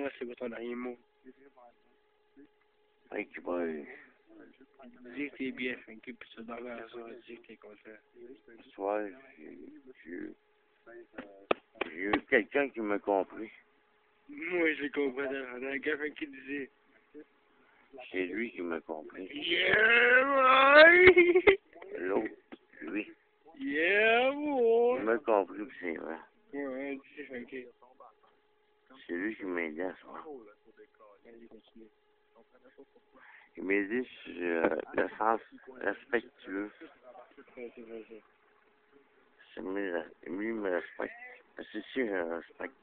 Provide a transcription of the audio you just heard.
Dis-moi, c'est quoi ton dernier mot? Ben, Dis que t'es bien, Frankie, puis tu dors à ça, dis que t'es content. ce soir, j'ai eu quelqu'un qui m'a compris. Moi, je comprends. On a un gars Frankie disait, C'est lui qui m'a compris. Yeah, boy! L'autre, lui, Yeah, boy! il m'a compris c'est vrai. Ouais, dis, Frankie. C'est lui qui m'a aidé à. Vas-y, continue. Il m'a dit sur euh, le sens respectueux. Lui, me respecte. C'est sûr, je respecte.